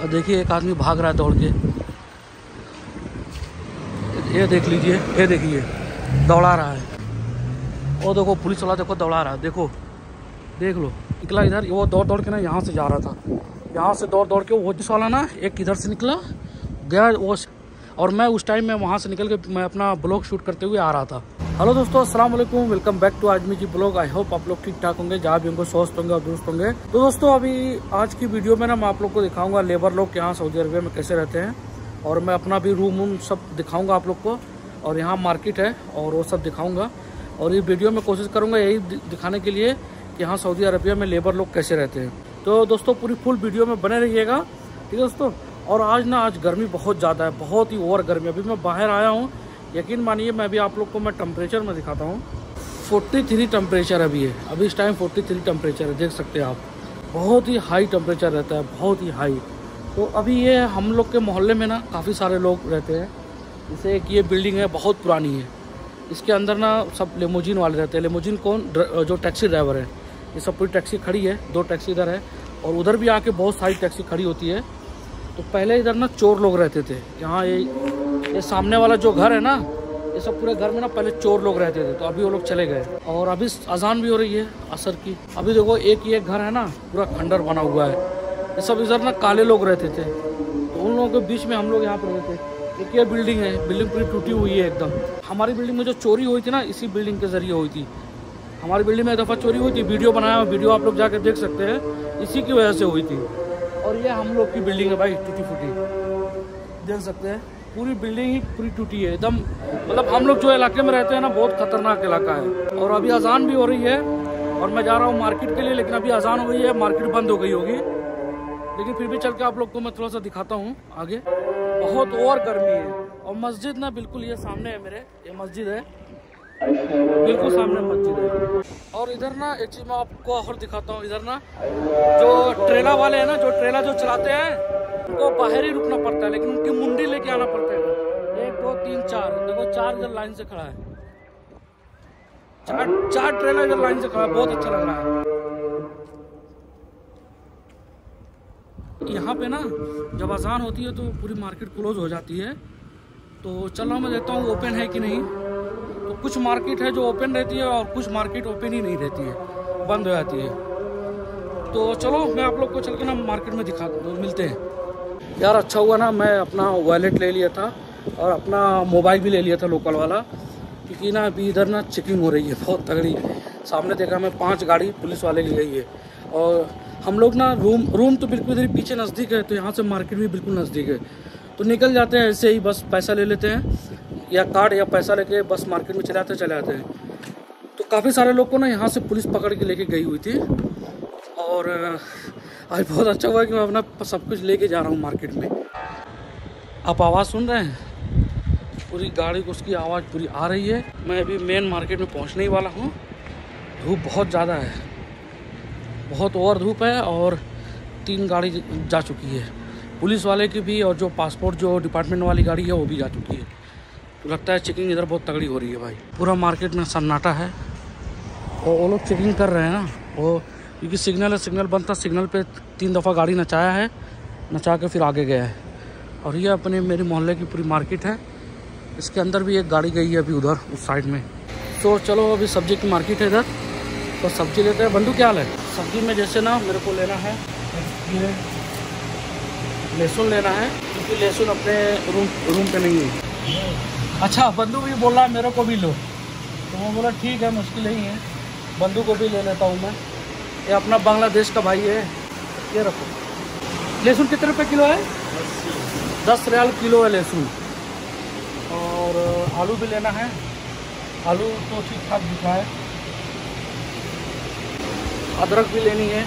और देखिए एक आदमी भाग रहा है दौड़ के। ये देख लीजिए, ये देखिए, दौड़ा रहा है। वो देखो, पुलिस वाला देखो दौड़ा रहा है, देखो। देख लो, निकला इधर वो दौड़ दौड़ के ना यहाँ से जा रहा था। यहाँ से दौड़ दौड़ के वो पुलिस वाला ना एक इधर से निकला, गया वो और मैं उस टाइम में वहाँ से निकल के मैं अपना ब्लॉग शूट करते हुए आ रहा था। हेलो दोस्तों, अस्सलाम वालेकुम। Welcome back to Azmi ji blog. I hope आप लोग ठीक ठाक होंगे, जहाँ भी होंगे, स्वस्थ होंगे और दुरुस्त होंगे। तो दोस्तों, अभी आज की वीडियो में ना मैं आप लोग को दिखाऊँगा लेबर लोग यहाँ सऊदी अरबिया में कैसे रहते हैं। और मैं अपना भी रूम वूम सब दिखाऊँगा आप लोग को। और यहाँ मार्केट है और वो सब दिखाऊँगा। और ये वीडियो में कोशिश करूँगा यही दिखाने के लिए कि यहाँ सऊदी अरबिया में लेबर लोग कैसे रहते हैं। तो दोस्तों, पूरी फुल वीडियो में बने रहिएगा। ठीक है दोस्तों? और आज ना, आज गर्मी बहुत ज़्यादा है, बहुत ही ओवर गर्मी अभी मैं बाहर आया हूँ यकीन मानिए, मैं भी आप लोग को मैं टेम्परेचर में दिखाता हूँ। 43 टेम्परेचर अभी है। अभी इस टाइम 43 टेम्परेचर है, देख सकते हैं आप। बहुत ही हाई टेम्परेचर रहता है, बहुत ही हाई तो अभी ये हम लोग के मोहल्ले में ना काफ़ी सारे लोग रहते हैं। जैसे एक ये बिल्डिंग है, बहुत पुरानी है। इसके अंदर ना सब लेमोजिन वाले रहते हैं। लेमोजिन कौन? जो टैक्सी ड्राइवर है। ये सब पूरी टैक्सी खड़ी है, दो टैक्सी इधर है। और उधर भी आके बहुत सारी टैक्सी खड़ी होती है। तो पहले इधर ना चोर लोग रहते थे। यहाँ ये ये सामने वाला जो घर है ना, ये सब पूरे घर में ना पहले चोर लोग रहते थे तो अभी वो लोग चले गए। और अभी अजान भी हो रही है, असर की। अभी देखो, एक एक घर है ना, पूरा खंडर बना हुआ है। ये सब इधर ना काले लोग रहते थे। तो उन लोगों के बीच में हम लोग यहाँ पर रहते एक ये बिल्डिंग है, बिल्डिंग पूरी टूटी हुई है एकदम। हमारी बिल्डिंग में जो चोरी हुई थी ना, इसी बिल्डिंग के ज़रिए हुई थी। हमारी बिल्डिंग में एक दफ़ा चोरी हुई थी, वीडियो बनाया वीडियो आप लोग जाकर देख सकते हैं। इसी की वजह से हुई थी। और ये हम लोग की बिल्डिंग है भाई, टूटी फूटी। देख सकते हैं। पूरी बिल्डिंग ही पूरी टूटी है, एकदम मतलब हम लोग जो इलाके में रहते हैं ना, बहुत खतरनाक इलाका है। और अभी अजान भी हो रही है, और मैं जा रहा हूँ मार्केट के लिए, लेकिन अभी अजान हो गई है मार्केट बंद हो गई होगी। लेकिन फिर भी चल के आप लोग को मैं थोड़ा सा दिखाता हूँ आगे। बहुत और गर्मी है, और मस्जिद ना बिल्कुल ये सामने है मेरे, ये मस्जिद है। बिल्कुल सामने मस्जिद है। और इधर ना, एक चीज़ मैं आपको और दिखाता हूँ, इधर ना, जो ट्रेला वाले हैं ना, जो ट्रेला जो चलाते हैं उनको बाहर ही रुकना पड़ता है, लेकिन उनकी मुंडी लेके आना पड़ता है। एक, दो, तीन, चार, देखो, चार इधर लाइन से खड़ा है। चार चार ट्रेला इधर लाइन से खड़ा है, बहुत अच्छा लग रहा है। यहाँ पे ना, जब आसान होती है तो पूरी मार्केट क्लोज हो जाती है। तो चलो मैं देखता हूँ, ओपन है कि नहीं। तो कुछ मार्केट है जो ओपन रहती है और कुछ मार्केट ओपन ही नहीं रहती है, बंद हो जाती है। तो चलो, मैं आप लोग को चल के ना मार्केट में दिखा मिलते हैं। यार अच्छा हुआ ना, मैं अपना वॉलेट ले लिया था और अपना मोबाइल भी ले लिया था लोकल वाला। क्योंकि ना अभी इधर ना चेकिंग हो रही है, बहुत तगड़ी। सामने देखा मैं, पाँच गाड़ी पुलिस वाले ली गई है और हम लोग ना रूम रूम तो बिल्कुल इधर पीछे नज़दीक है तो यहाँ से मार्केट भी बिल्कुल नज़दीक है। तो निकल जाते हैं ऐसे ही, बस पैसा ले लेते हैं, या कार्ड या पैसा लेके बस मार्केट में चले आते चले आते हैं। तो काफ़ी सारे लोग को ना यहाँ से पुलिस पकड़ के लेके गई हुई थी। और आज बहुत अच्छा हुआ कि मैं अपना सब कुछ लेके जा रहा हूँ मार्केट में। आप आवाज़ सुन रहे हैं? पूरी गाड़ी को उसकी आवाज़ पूरी आ रही है। मैं अभी मेन मार्केट में पहुँचने ही वाला हूँ। धूप बहुत ज़्यादा है। बहुत और धूप है और तीन गाड़ी जा चुकी है। पुलिस वाले की भी और जो पासपोर्ट जो डिपार्टमेंट वाली गाड़ी है, वो भी जा चुकी है। तो लगता है चेकिंग इधर बहुत तगड़ी हो रही है भाई। पूरा मार्केट में सन्नाटा है। और वो लोग चेकिंग कर रहे हैं ना। वो क्योंकि सिग्नल है, सिग्नल बंद था, सिग्नल पे तीन दफ़ा गाड़ी नचाया है, नचा के फिर आगे गया है। और ये अपने मेरे मोहल्ले की पूरी मार्केट है। इसके अंदर भी एक गाड़ी गई है अभी उधर, उस साइड में। तो चलो, अभी सब्ज़ी की मार्केट है इधर। तो सब्ज़ी लेते हैं। बंधु, क्या हाल है? सब्ज़ी में जैसे ना मेरे को लेना है लहसुन लेना है, क्योंकि लहसुन अपने रूम रूम पे नहीं है। अच्छा बंधु भी बोल रहा है, मेरे को भी लो। तो मैं बोला, ठीक है, मुश्किल नहीं है। बंधु को भी ले लेता हूँ मैं। ये अपना बांग्लादेश का भाई है। ये रखो। लहसुन कितने रुपए किलो है? दस रियाल किलो है लहसुन। और आलू भी लेना है। आलू तो ठीक ठाक दिख है। अदरक भी लेनी है।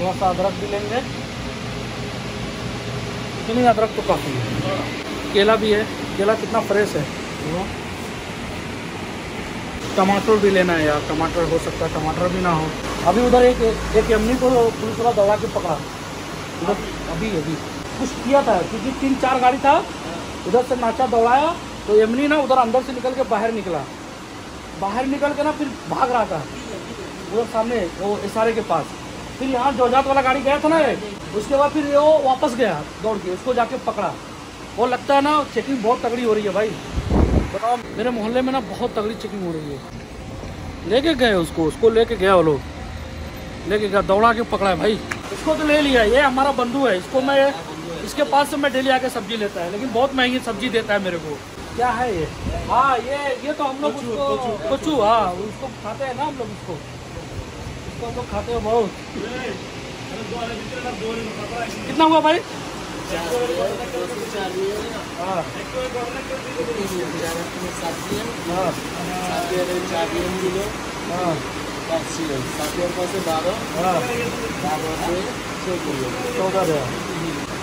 थोड़ा सा अदरक भी लेंगे। इतनी अदरक तो काफ़ी है। केला भी है। केला कितना फ्रेश है। टमाटर भी लेना है यार। टमाटर हो सकता है टमाटर भी ना हो। अभी उधर एक एक यमनी को पुलिस वाला दौड़ा के पकड़ा। उधर अभी अभी। कुछ किया था, क्योंकि तीन, चार गाड़ी था। उधर से नाचा, दौड़ाया तो यमनी ना उधर अंदर से निकल के बाहर निकला। बाहर निकल के ना फिर भाग रहा था। उधर सामने, वो इशारे के पास। फिर यहाँ जोजात वाला गाड़ी गया था ना उसके बाद फिर वो वापस गया दौड़ के, उसको जाके पकड़ा। वो लगता है ना चेकिंग बहुत तगड़ी हो रही है भाई। बताओ मेरे मोहल्ले में ना बहुत तगड़ी चेकिंग हो रही है। लेके गए उसको उसको लेके गया वो लोग। लेके गया दौड़ा के पकड़ा है भाई इसको तो ले लिया ये हमारा बंधु है इसको मैं इसके पास से मैं डेली आके सब्ज़ी लेता है लेकिन बहुत महँगी सब्ज़ी देता है मेरे को क्या है ये हाँ ये ये तो हम लोग उसको कचू हाँ उसको खाते हैं ना हम लोग उसको उसको हम लोग खाते हैं बहुत कितना हुआ भाई हाँ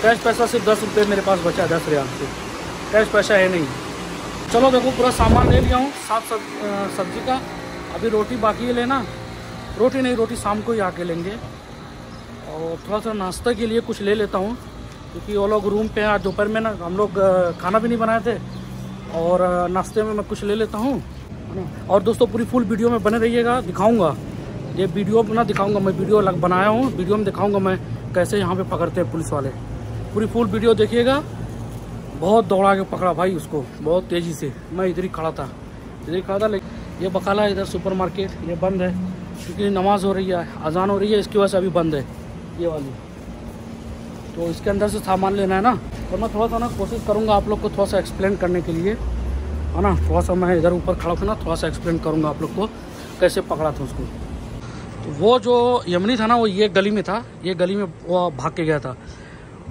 कैश पैसा सिर्फ़ दस रुपये मेरे पास बचा है, दस रियाल से कैश पैसा है नहीं। चलो, देखो, पूरा सामान ले लिया हूँ, साफ़ सब सब्ज़ी का। अभी रोटी बाकी है लेना। रोटी नहीं, रोटी शाम को ही आके लेंगे। और थोड़ा सा नाश्ता के लिए कुछ ले लेता हूँ, क्योंकि वो लोग रूम पे आज दोपहर में ना, हम लोग खाना भी नहीं बनाए थे। और नाश्ते में मैं कुछ ले लेता हूँ। और दोस्तों, पूरी फुल वीडियो में बने रहिएगा, दिखाऊँगा। ये वीडियो ना दिखाऊँगा मैं वीडियो लग बनाया हूँ। वीडियो में दिखाऊँगा मैं कैसे यहाँ पे पकड़ते हैं पुलिस वाले। पूरी फुल वीडियो देखिएगा। बहुत दौड़ा के पकड़ा भाई उसको, बहुत तेज़ी से। मैं इधर ही खड़ा था। इधर ही खड़ा था, लेकिन ये बकाला है इधर सुपर मार्केट ये बंद है। क्योंकि नमाज़ हो रही है, अजान हो रही है, इसकी वजह से अभी बंद है, ये वाली। तो इसके अंदर से सामान लेना है ना। तो मैं थोड़ा सा ना कोशिश करूँगा आप लोग को थोड़ा सा एक्सप्लेन करने के लिए। है ना? थोड़ा सा मैं इधर ऊपर खड़ा था ना, थोड़ा सा एक्सप्लेन करूँगा आप लोग को कैसे पकड़ा था उसको। तो वो जो यमनी था ना, वो ये गली में था। ये गली में वो भाग के गया था।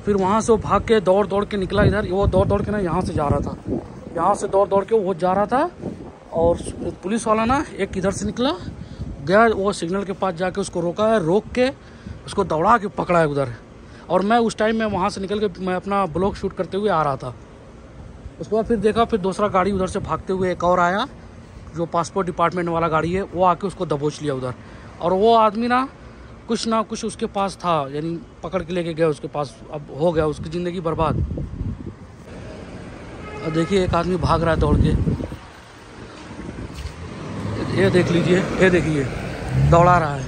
फिर वहाँ से वो भाग के दौड़ दौड़ के निकला इधर। वो दौड़ दौड़ के ना यहाँ से जा रहा था। यहाँ से दौड़ दौड़ के वो जा रहा था और पुलिस वाला ना एक इधर से निकला, गया वो सिग्नल के पास जाके उसको रोका है रोक के उसको दौड़ा के पकड़ा है उधर। और मैं उस टाइम में वहाँ से निकल के मैं अपना ब्लॉग शूट करते हुए आ रहा था। उसके बाद फिर देखा, फिर दूसरा गाड़ी उधर से भागते हुए एक और आया, जो पासपोर्ट डिपार्टमेंट वाला गाड़ी है, वो आके उसको दबोच लिया उधर। और वो आदमी ना, कुछ ना कुछ उसके पास था, यानी पकड़ के लेके गया उसके पास, अब हो गया, उसकी ज़िंदगी बर्बाद। और देखिए, एक आदमी भाग रहा है दौड़ के। ये देख लीजिए, ये देखिए, दौड़ा रहा है।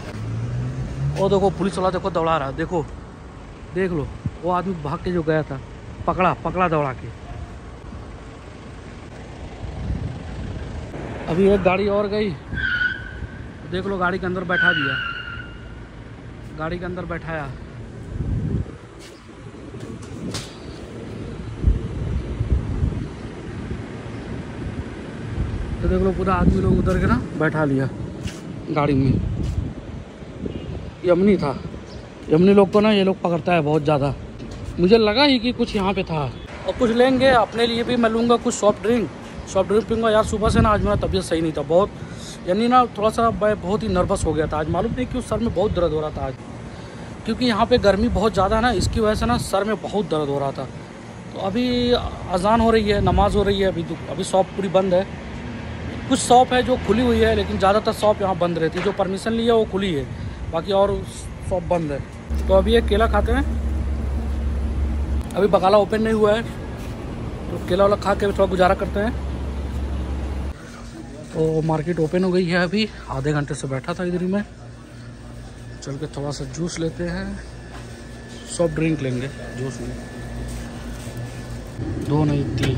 वो देखो, पुलिस वाला देखो, दौड़ा रहा है, देखो, देख लो, वो आदमी भाग के जो गया था, पकड़ा पकड़ा दौड़ा के। अभी एक गाड़ी और गई। देख लो, गाड़ी के अंदर बैठा दिया। गाड़ी के अंदर बैठाया। तो देख लो, पूरा आदमी लोग उधर के ना बैठा लिया गाड़ी में। यमनी था। यमनी लोग को ना ये लोग पकड़ता है बहुत ज़्यादा। मुझे लगा ही कि कुछ यहाँ पे था। और कुछ लेंगे, अपने लिए भी मैं लूँगा कुछ सॉफ्ट ड्रिंक सॉफ्ट ड्रिंक पीऊँगा यार, सुबह से ना आज मेरा तबीयत सही नहीं था, बहुत। यानी ना थोड़ा सा मैं बहुत ही नर्वस हो गया था आज। मालूम नहीं क्यों सर में बहुत दर्द हो रहा था आज। क्योंकि यहाँ पे गर्मी बहुत ज़्यादा है ना, इसकी वजह से ना सर में बहुत दर्द हो रहा था। तो अभी अजान हो रही है, नमाज़ हो रही है, अभी दु- अभी शॉप पूरी बंद है। कुछ शॉप है जो खुली हुई है, लेकिन ज़्यादातर शॉप यहाँ बंद रहती है। जो परमिशन ली है, वो खुली है। बाकी और शॉप बंद है। तो अभी एक केला खाते हैं। अभी बकाला ओपन नहीं हुआ है। तो केला वाला खा के थोड़ा गुजारा करते हैं। तो मार्केट ओपन हो गई है अभी। आधे घंटे से बैठा था इधर ही मैं। चल के थोड़ा सा जूस लेते हैं। सॉफ्ट ड्रिंक लेंगे, जूस में। दो नहीं, तीन।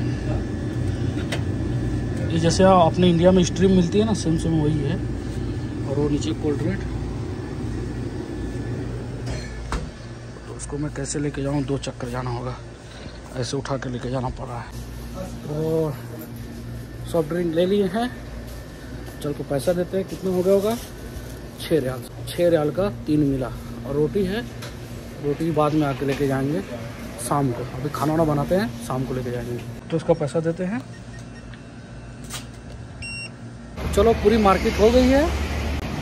ये जैसे अपने इंडिया में स्ट्रीम मिलती है ना, सेम सेम वही है। और वो नीचे कोल्ड ड्रिंक। तो उसको मैं कैसे लेके जाऊँ? दो चक्कर जाना होगा। ऐसे उठा के लेके जाना पड़ रहा है। तो सॉफ्ट ड्रिंक ले लिए हैं। चल को पैसा देते हैं, कितने हो गया होगा? छः रियाल। छः रियाल का तीन मिला। और रोटी है, रोटी बाद में आके लेके जाएँगे शाम को। अभी खाना वाना बनाते हैं, शाम को लेके जाएँगे। तो उसका पैसा देते हैं। चलो, पूरी मार्केट हो गई है।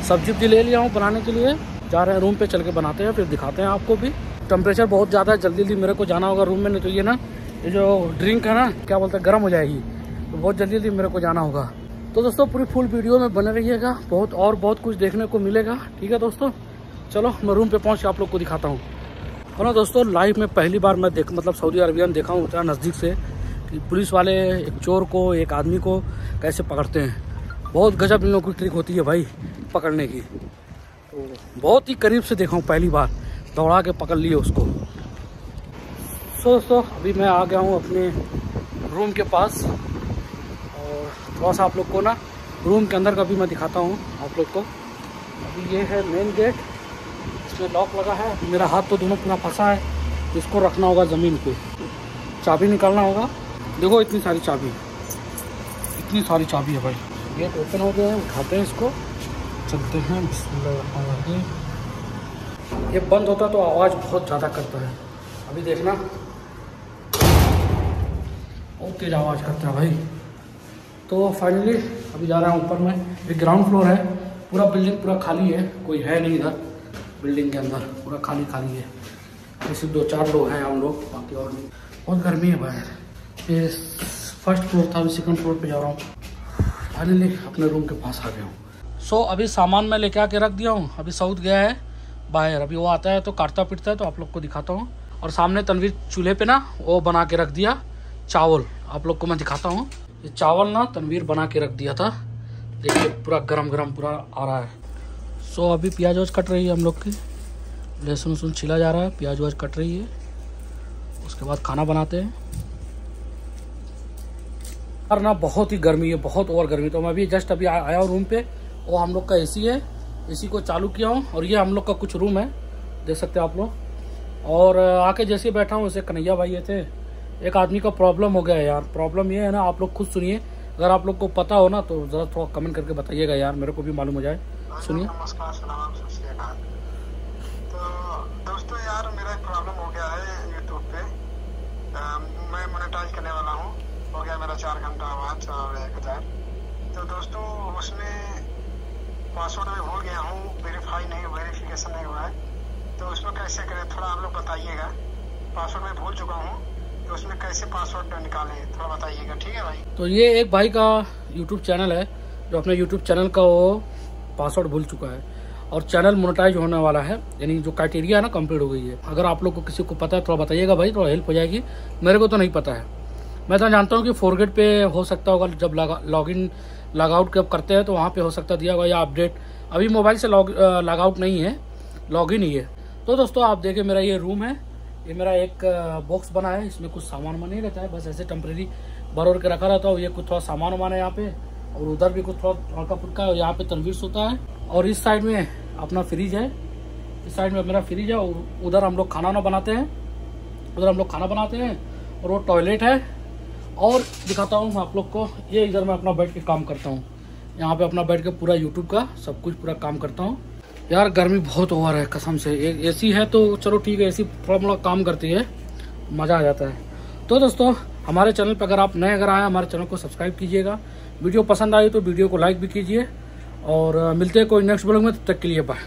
सब्ज़ी वब्जी ले लिया हूँ बनाने के लिए। जा रहे हैं रूम पे, चल के बनाते हैं, फिर दिखाते हैं आपको भी। टेम्परेचर बहुत ज़्यादा है, जल्दी जल्दी मेरे को जाना होगा रूम में, नहीं तो ये ना, ये जो ड्रिंक है ना, क्या बोलते हैं, गर्म हो जाएगी। तो बहुत जल्दी जल्दी मेरे को जाना होगा। तो दोस्तों, पूरी फुल वीडियो में बने रहिएगा। बहुत और बहुत कुछ देखने को मिलेगा। ठीक है दोस्तों? चलो, मैं रूम पे पहुँच के आप लोग को दिखाता हूँ। और ना दोस्तों लाइफ में पहली बार मैं देख मतलब सऊदी अरबिया में देखा हूँ उतना नज़दीक से कि पुलिस वाले एक चोर को, एक आदमी को कैसे पकड़ते हैं। बहुत गजब इन लोगों की ट्रिक होती है भाई, पकड़ने की। तो बहुत ही करीब से देखा हूँ पहली बार। दौड़ा के पकड़ लिए उसको। सो दोस्तों, अभी मैं आ गया हूँ अपने रूम के पास। थोड़ा सा आप लोग को ना रूम के अंदर का भी मैं दिखाता हूँ आप लोग को। अभी ये है मेन गेट इसमें लॉक लगा है। मेरा हाथ तो दोनों पूरा फंसा है, इसको रखना होगा ज़मीन पे। चाबी निकालना होगा। देखो इतनी सारी चाबी। इतनी सारी चाबी है भाई। गेट ओपन हो गया है, उठाते हैं इसको। चलते हैं ये बंद होता तो आवाज़ बहुत ज़्यादा करता है। अभी देखना। बहुत तेज़ आवाज़ करता है भाई। तो फाइनली अभी जा रहा हूँ ऊपर में। ये ग्राउंड फ्लोर है। पूरा बिल्डिंग पूरा खाली है। कोई है नहीं इधर। बिल्डिंग के अंदर। पूरा खाली खाली है। ऐसे दो चार लोग हैं हम लोग बाकी और नहीं। बहुत गर्मी है बाहर। ये फ़र्स्ट फ्लोर था अभी सेकंड फ्लोर पे जा रहा हूँ। फाइनली अपने रूम के पास आ गया हूँ। सो so, अभी सामान मैं लेके आके रख दिया हूँ। अभी साउथ गया है। बाहर। अभी वो आता है तो काटता पिटता है तो आप लोग को दिखाता हूँ। और सामने तनवीर चूल्हे पे ना वो बना के रख दिया। चावल। आप लोग को मैं दिखाता हूँ। ये चावल ना तनवीर बना के रख दिया था। देखिए, पूरा गरम गरम पूरा आ रहा है। सो, अभी प्याज वाज कट रही है हम लोग की। लहसुन वसुन छिला जा रहा है, प्याज वाज कट रही है। उसके बाद खाना बनाते हैं। और ना बहुत ही गर्मी है, बहुत ओवर गर्मी। तो मैं अभी जस्ट अभी आया हूँ रूम पे। वो हम लोग का एसी है। एसी को चालू किया हूँ और ये हम लोग का कुछ रूम है। देख सकते हैं आप लोग। और, आके जैसे बैठा हूँ उसे कन्हैया भाई थे। एक आदमी का प्रॉब्लम हो गया है यार। प्रॉब्लम ये है ना आप लोग खुद सुनिए। अगर आप लोग को पता हो ना तो ज़रा थोड़ा कमेंट करके बताइएगा यार मेरे को भी मालूम हो जाए। सुनिए। दोस्तों यार मेरा प्रॉब्लम हो गया है यूट्यूब पे। आ, मैं मोनेटाइज करने वाला हूँ। हो गया मेरा चार घंटा बाद और एक हज़ार। तो दोस्तों उसमें पासवर्ड में भूल गया हूँ वेरीफाई नहीं वेरिफिकेशन नहीं हुआ है। तो उसमें कैसे करें थोड़ा आप लोग बताइएगा। पासवर्ड में भूल चुका हूँ। तो उसमें कैसे पासवर्ड निकालें, थोड़ा बताइएगा, ठीक है भाई? तो ये एक भाई का यूट्यूब चैनल है, जो अपने यूट्यूब चैनल का वो पासवर्ड भूल चुका है। और चैनल मोनेटाइज होने वाला है, यानी जो क्राइटेरिया है ना कंप्लीट हो गई है। अगर आप लोग को किसी को पता है, थोड़ा बताइएगा भाई, थोड़ा हेल्प हो जाएगी। मेरे को तो नहीं पता है। मैं तो जानता हूँ कि फोरगेट पे हो सकता होगा, जब लॉग इन लॉग आउट जब करते हैं तो वहाँ पे हो सकता दिया होगा या अपडेट अभी मोबाइल से लॉग लॉग आउट नहीं है लॉग इन ही है। तो दोस्तों, आप देखें मेरा ये रूम है। ये मेरा एक बॉक्स बना है, इसमें कुछ सामान वामान नहीं रहता है, बस ऐसे टेम्प्रेरी भर के रखा रहता हूँ। ये कुछ थोड़ा सामान वामान है यहाँ पे, और उधर भी कुछ थोड़ा हल्का फुल्का है यहाँ पे तनवीर सोता है। और इस साइड में अपना फ्रिज है। इस साइड में मेरा फ्रिज है, और उधर हम लोग खाना बनाते हैं। उधर हम लोग खाना बनाते हैं, और वो टॉयलेट है। और दिखाता हूँ आप लोग को, ये इधर मैं अपना बैठ के काम करता हूँ। यहाँ पे अपना बैठ के पूरा यूट्यूब का सब कुछ पूरा काम करता हूँ। यार गर्मी बहुत ओवर है कसम से। ए, सी है तो चलो ठीक है एसी थोड़ा मोड़ा काम करती है मज़ा आ जाता है। तो दोस्तों हमारे चैनल पर अगर आप नए अगर आए हमारे चैनल को सब्सक्राइब कीजिएगा। वीडियो पसंद आई तो वीडियो को लाइक भी कीजिए। और मिलते हैं कोई नेक्स्ट ब्लॉग में तब तक के लिए बाय